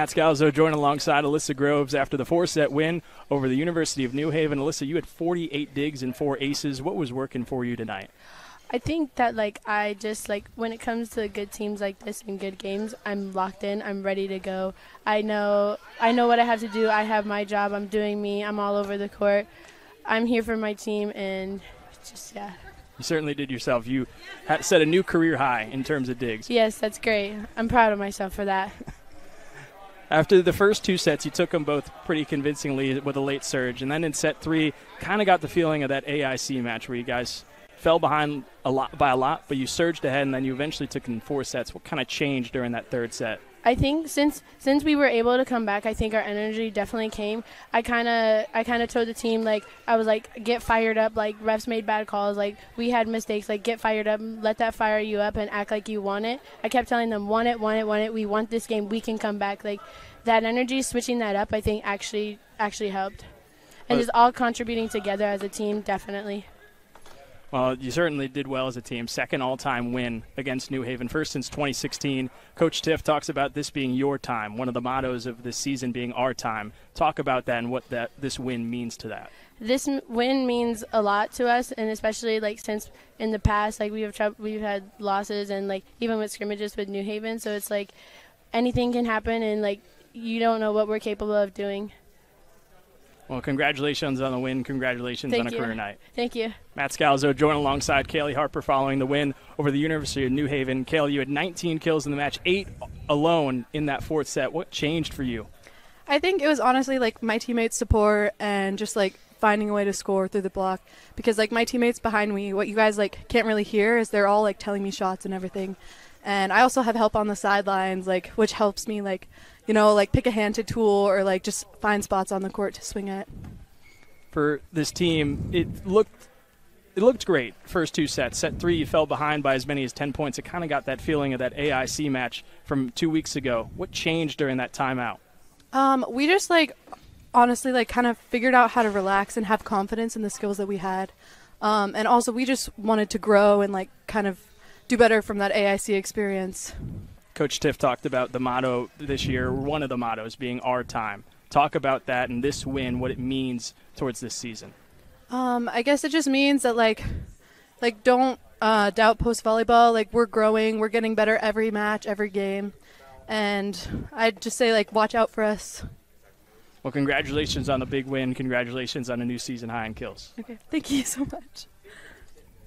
Matt Scalzo joined alongside Alyssa Groves after the four set win over the University of New Haven. Alyssa, you had 48 digs and four aces. What was working for you tonight? I think that like I just like when it comes to good teams like this and good games, I'm locked in. I'm ready to go. I know I know what I have to do. I have my job. I'm doing me. I'm all over the court. I'm here for my team and just yeah. You certainly did yourself. You set a new career high in terms of digs. Yes, that's great. I'm proud of myself for that. After the first two sets, you took them both pretty convincingly with a late surge, and then in set three, kind of got the feeling of that AIC match where you guys fell behind a lot by a lot, but you surged ahead, and then you eventually took in four sets. What kind of changed during that third set? I think since since we were able to come back, I think our energy definitely came. I kind of I kind of told the team like I was like get fired up. Like refs made bad calls. Like we had mistakes. Like get fired up. Let that fire you up and act like you want it. I kept telling them want it, want it, want it. We want this game. We can come back. Like that energy, switching that up, I think actually actually helped, and just all contributing together as a team definitely. Well, you certainly did well as a team. Second all time win against New Haven, first since 2016. Coach Tiff talks about this being your time, one of the mottos of this season being our time. Talk about that and what that this win means to that. This win means a lot to us, and especially like since in the past, like we have we've had losses, and like even with scrimmages with New Haven, so it's like anything can happen, and like you don't know what we're capable of doing. Well, congratulations on the win. Congratulations Thank on a you. career night. Thank you. Matt Scalzo joined alongside Kaylee Harper following the win over the University of New Haven. Kaylee, you had 19 kills in the match, eight alone in that fourth set. What changed for you? I think it was honestly like my teammates' support and just like finding a way to score through the block because like my teammates behind me, what you guys like can't really hear is they're all like telling me shots and everything. And I also have help on the sidelines, like which helps me like you know, like pick a hand to tool or like just find spots on the court to swing at. For this team, it looked it looked great first two sets. Set three, you fell behind by as many as ten points. It kind of got that feeling of that AIC match from two weeks ago. What changed during that timeout? Um, we just like honestly like kind of figured out how to relax and have confidence in the skills that we had. Um, and also we just wanted to grow and like kind of do better from that AIC experience. Coach Tiff talked about the motto this year, one of the mottos being our time. Talk about that and this win, what it means towards this season. Um, I guess it just means that like, like don't uh, doubt post volleyball. Like we're growing, we're getting better every match, every game, and I'd just say like watch out for us. Well, congratulations on the big win. Congratulations on a new season high in kills. Okay, thank you so much.